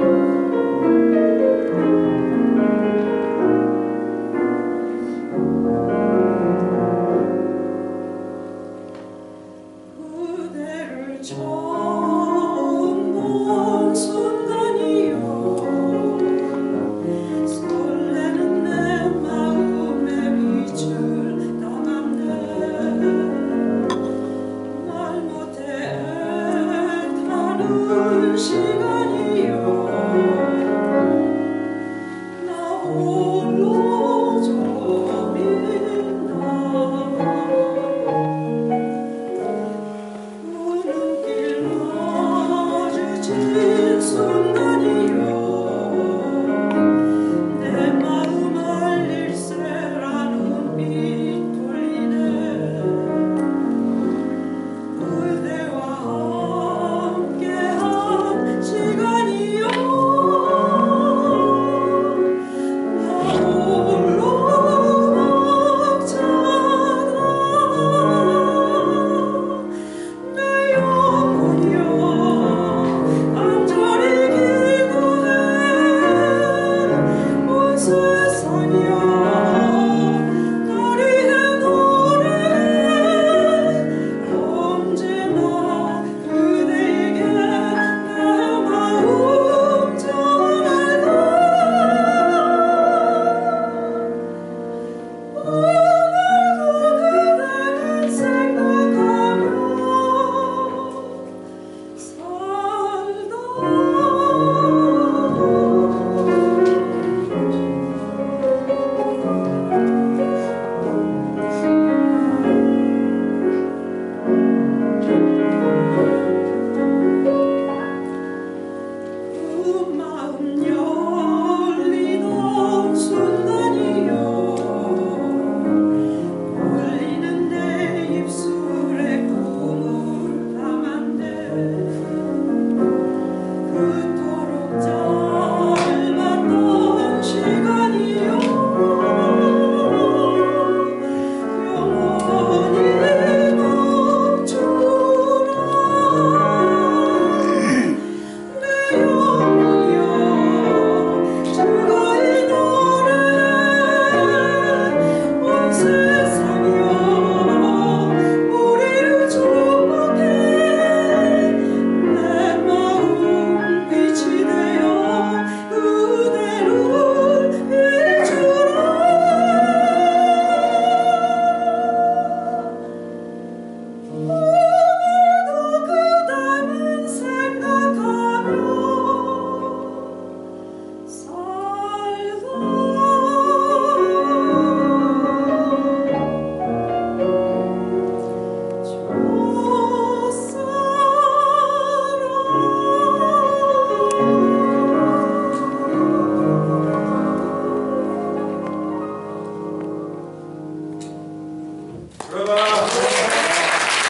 그 애타는 시간이요